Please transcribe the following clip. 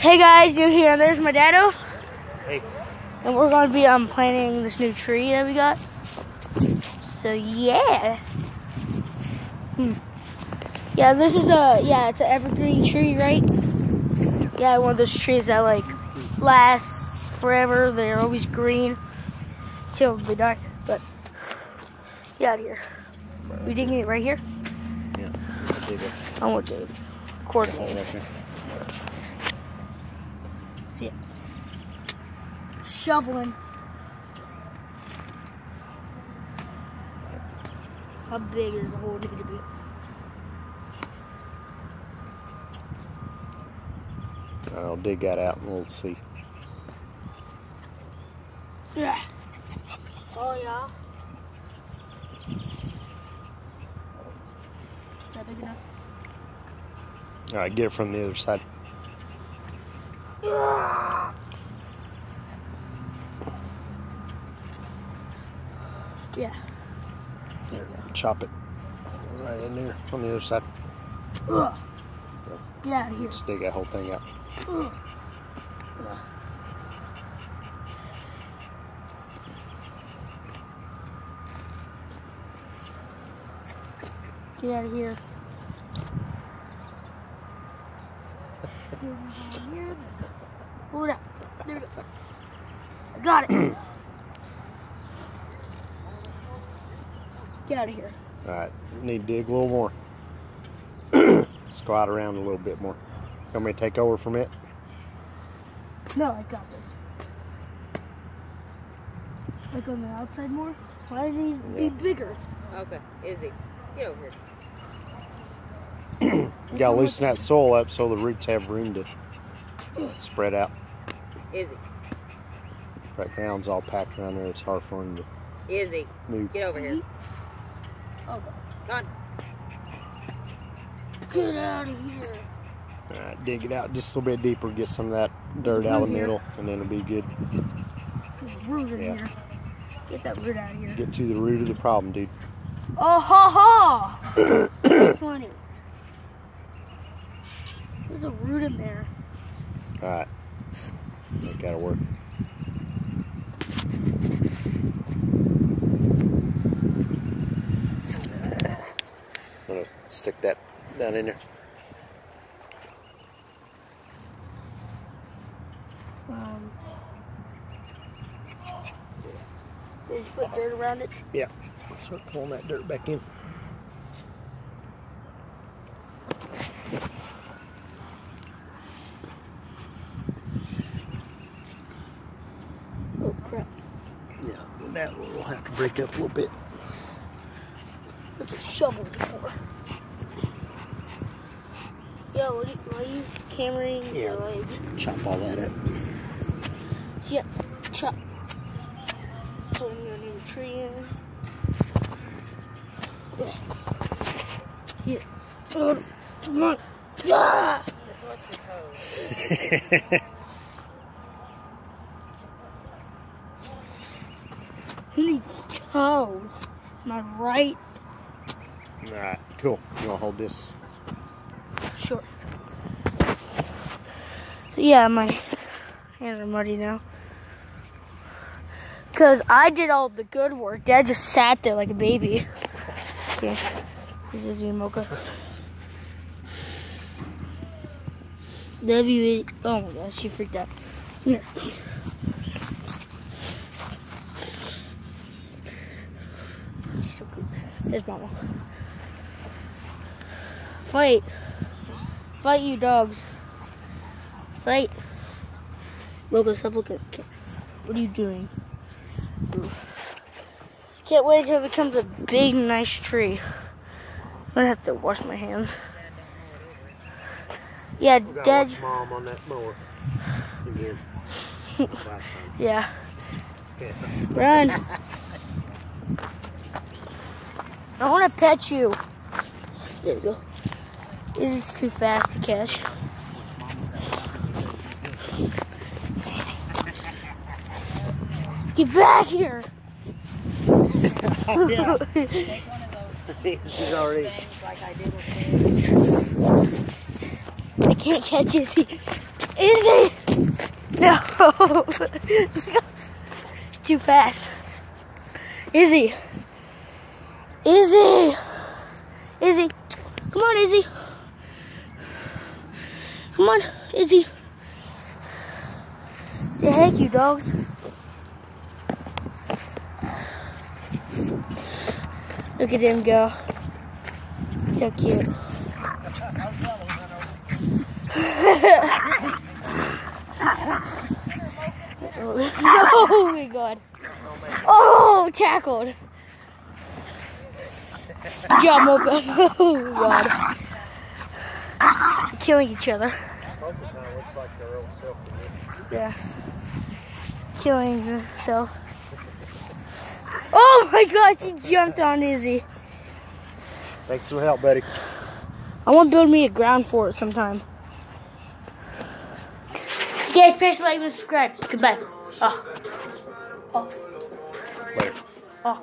Hey guys, new here. There's my daddo. Hey. And we're gonna be um planting this new tree that we got. So yeah. Hmm. Yeah, this is a yeah, it's an evergreen tree, right? Yeah, one of those trees that like lasts forever. They're always green till they die. But get out of here. We digging it right here? Yeah. I want to quarter. Right up here. See it. Shoveling. How big is the hole need to be? I'll dig that out and we'll see. Yeah. Oh yeah. Is that big enough? All right, get it from the other side. Yeah. There, we go. chop it right in there from the other side. Ugh. Get out of here. Let's dig that whole thing out. Ugh. Get out of here. Pull it out. There we go. I got it. Get out of here. All right, need to dig a little more. Squat around a little bit more. You Want me to take over from it? No, I got this. Like on the outside more? Why do these Yeah. be bigger? Okay, Izzy, get over here. You gotta loosen that soil up so the roots have room to spread out. Izzy, that ground's all packed around there, it's hard for them to Izzy, move. get over here. Oh, on. get out of here. All right, dig it out just a little bit deeper, get some of that dirt out of the middle, and then it'll be good. There's root in Yeah. here. Get that root out of here. Get to the root of the problem, dude. Oh, ha ha! Funny. There's a root in there. All right, that gotta work. Stick that down in there. Um, did you put dirt around it? Yeah. Start pulling that dirt back in. Oh crap! Yeah, that will have to break up a little bit. That's a shovel before. Yo, what are you, why are you cameraing Yeah. your leg? Chop all that up. Yeah, chop. Putting your new tree in. Yeah. Yeah. Oh, come on. Yeah. Just watch your toes. He needs toes. I right? all right, cool. You wanna hold this? Sure. Yeah, my hands are muddy now. Because I did all the good work. Dad just sat there like a baby. Okay. This is mocha. Love you. Oh my gosh, she freaked out. Here. She's so cute. There's mama. Fight. Fight you dogs. Fight. Mocha, stop looking. Ca- What are you doing? Can't wait until it becomes a big, nice tree. I'm gonna have to wash my hands. Yeah, Dad. mom on that mower. Again. Yeah. Run. I want to pet you. There you go. This is too fast to catch. Get back here. Yeah. Take one of those She's already. I did with Izzy. I can't catch Izzy. Izzy! No! it's too fast. Izzy! Izzy! Izzy! Come on, Izzy! Come on, Izzy! Say heck, you dogs. Look at him go. So cute. oh my god. Oh, tackled. Good job, Mocha. Oh god. Killing each other. Like their old self. Yeah. Killing herself. Oh my god, she jumped on Izzy. Thanks for the help, buddy. I want to build me a ground fort sometime. Guys, press like and subscribe. Goodbye. Oh. Oh. Later. Oh.